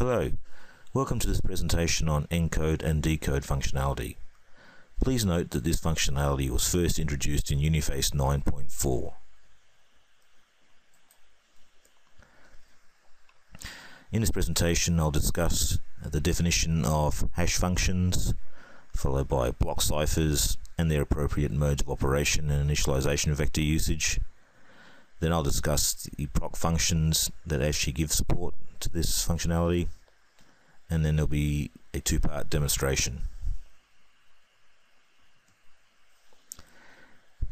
Hello, welcome to this presentation on encode and decode functionality. Please note that this functionality was first introduced in Uniface 9.4. In this presentation I'll discuss the definition of hash functions, followed by block ciphers and their appropriate modes of operation and initialization vector usage. Then I'll discuss the proc functions that actually give support to this functionality and then there'll be a two-part demonstration.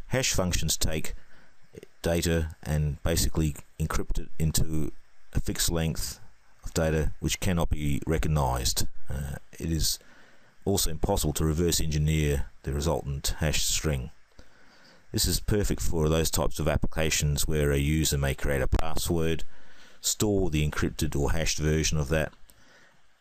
Hash functions take data and basically encrypt it into a fixed length of data which cannot be recognized. Uh, it is also impossible to reverse engineer the resultant hash string. This is perfect for those types of applications where a user may create a password, store the encrypted or hashed version of that,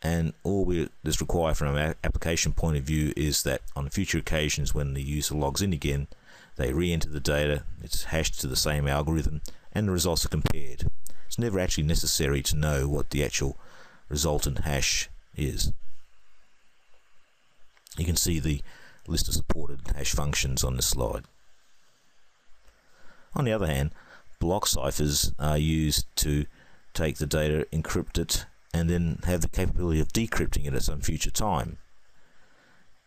and all we, that's required from an application point of view is that on future occasions when the user logs in again, they re-enter the data, it's hashed to the same algorithm, and the results are compared. It's never actually necessary to know what the actual resultant hash is. You can see the list of supported hash functions on this slide. On the other hand, block ciphers are used to take the data, encrypt it, and then have the capability of decrypting it at some future time.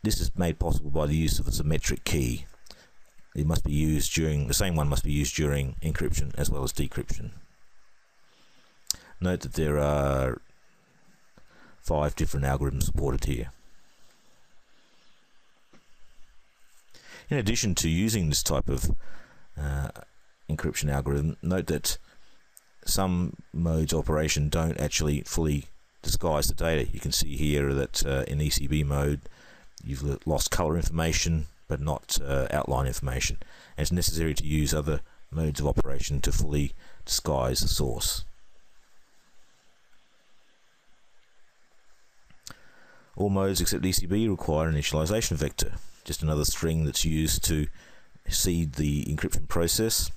This is made possible by the use of a symmetric key. It must be used during, the same one must be used during encryption as well as decryption. Note that there are five different algorithms supported here. In addition to using this type of uh, encryption algorithm, note that some modes of operation don't actually fully disguise the data. You can see here that uh, in ECB mode you've lost color information but not uh, outline information and it's necessary to use other modes of operation to fully disguise the source. All modes except ECB require an initialization vector, just another string that's used to seed the encryption process.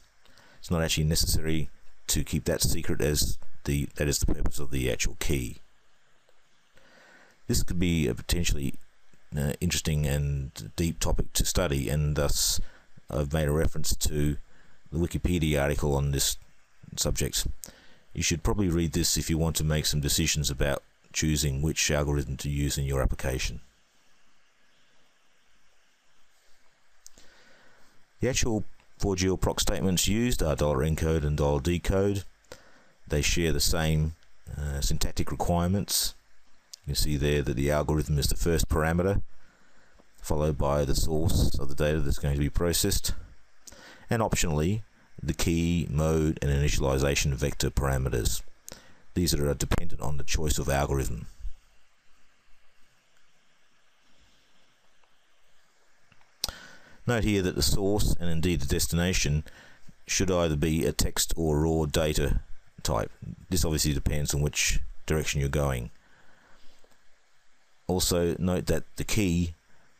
It's not actually necessary to keep that secret as the that is the purpose of the actual key. This could be a potentially uh, interesting and deep topic to study, and thus I've made a reference to the Wikipedia article on this subject. You should probably read this if you want to make some decisions about choosing which algorithm to use in your application. The actual 4GL proc statements used are $encode and dollar $decode. They share the same uh, syntactic requirements. You see there that the algorithm is the first parameter, followed by the source of the data that's going to be processed, and optionally, the key, mode, and initialization vector parameters. These are dependent on the choice of algorithm. Note here that the source and indeed the destination should either be a text or raw data type. This obviously depends on which direction you're going. Also note that the key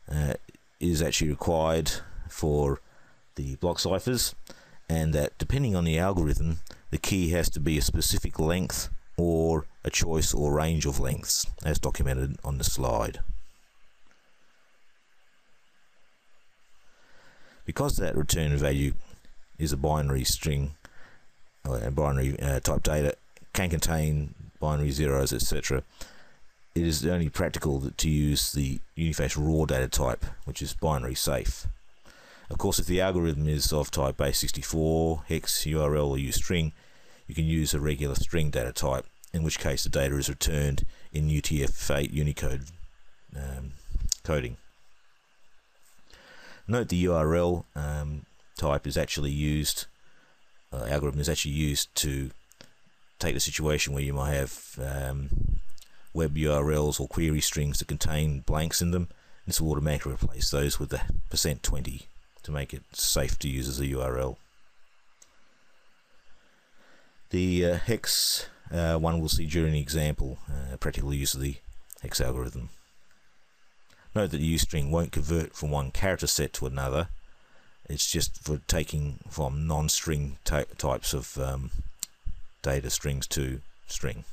uh, is actually required for the block ciphers and that depending on the algorithm the key has to be a specific length or a choice or range of lengths as documented on the slide. Because that return value is a binary string or a binary uh, type data can contain binary zeros etc it is only practical to use the Uniface raw data type which is binary safe. Of course if the algorithm is of type base64 hex URL or UString you can use a regular string data type in which case the data is returned in UTF-8 Unicode um, coding Note the URL um, type is actually used, uh, algorithm is actually used to take the situation where you might have um, web URLs or query strings that contain blanks in them. This will automatically replace those with the percent %20 to make it safe to use as a URL. The uh, hex uh, one we'll see during the example, uh, practical use of the hex algorithm. Note that the UString won't convert from one character set to another. It's just for taking from non-string types of um, data strings to string.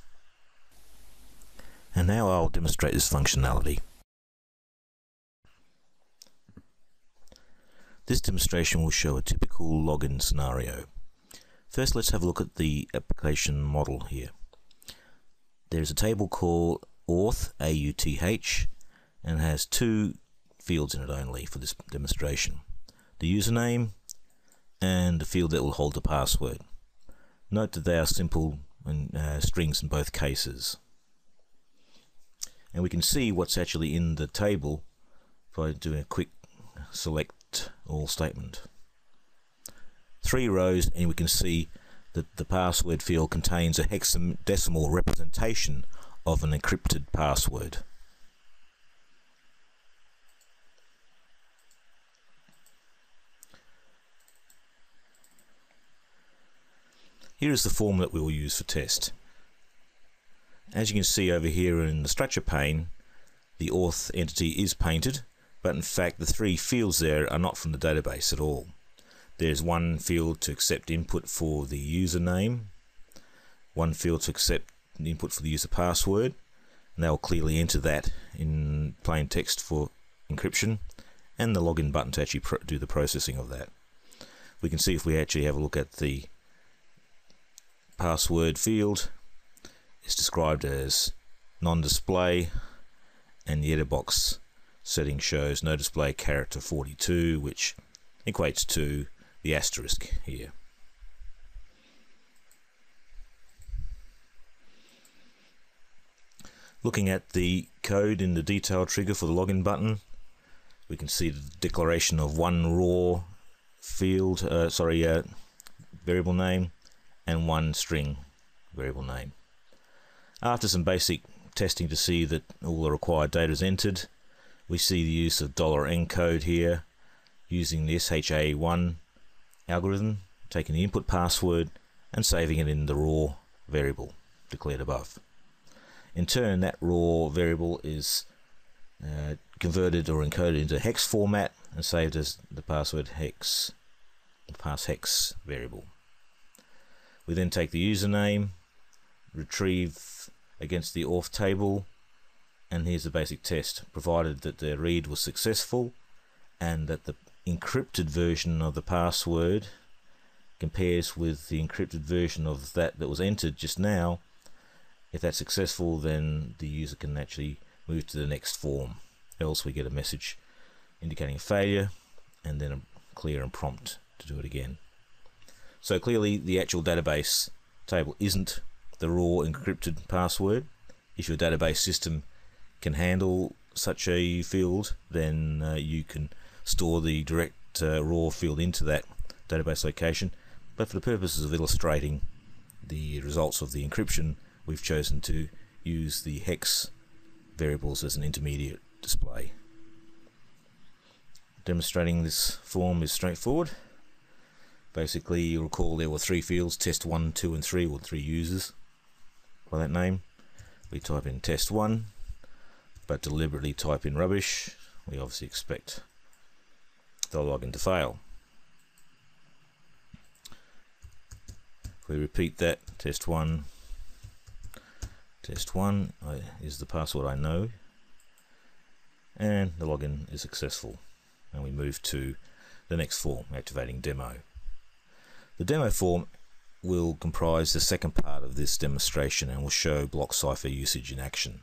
And now I'll demonstrate this functionality. This demonstration will show a typical login scenario. First let's have a look at the application model here. There's a table called auth, A-U-T-H, and has two fields in it only for this demonstration. The username and the field that will hold the password. Note that they are simple and, uh, strings in both cases. And we can see what's actually in the table by doing a quick select all statement. Three rows and we can see that the password field contains a hexadecimal representation of an encrypted password. Here is the form that we will use for test. As you can see over here in the structure pane, the auth entity is painted, but in fact the three fields there are not from the database at all. There's one field to accept input for the username, one field to accept input for the user password, and they'll clearly enter that in plain text for encryption, and the login button to actually do the processing of that. We can see if we actually have a look at the password field is described as non-display and the edit box setting shows no display character 42 which equates to the asterisk here. Looking at the code in the detail trigger for the login button, we can see the declaration of one raw field, uh, sorry, uh, variable name and one string variable name. After some basic testing to see that all the required data is entered, we see the use of $encode here using the SHA1 algorithm, taking the input password and saving it in the raw variable declared above. In turn, that raw variable is uh, converted or encoded into hex format and saved as the password hex, the pass hex variable. We then take the username, retrieve against the auth table, and here's the basic test. Provided that the read was successful and that the encrypted version of the password compares with the encrypted version of that that was entered just now, if that's successful, then the user can actually move to the next form. Else we get a message indicating failure and then a clear and prompt to do it again. So clearly the actual database table isn't the raw encrypted password. If your database system can handle such a field, then uh, you can store the direct uh, raw field into that database location. But for the purposes of illustrating the results of the encryption, we've chosen to use the hex variables as an intermediate display. Demonstrating this form is straightforward. Basically, you recall there were three fields, test 1, 2 and 3, or three users by that name. We type in test 1, but deliberately type in rubbish. We obviously expect the login to fail. If we repeat that, test 1, test 1 uh, is the password I know, and the login is successful. And we move to the next form, activating demo. The demo form will comprise the second part of this demonstration and will show block cipher usage in action.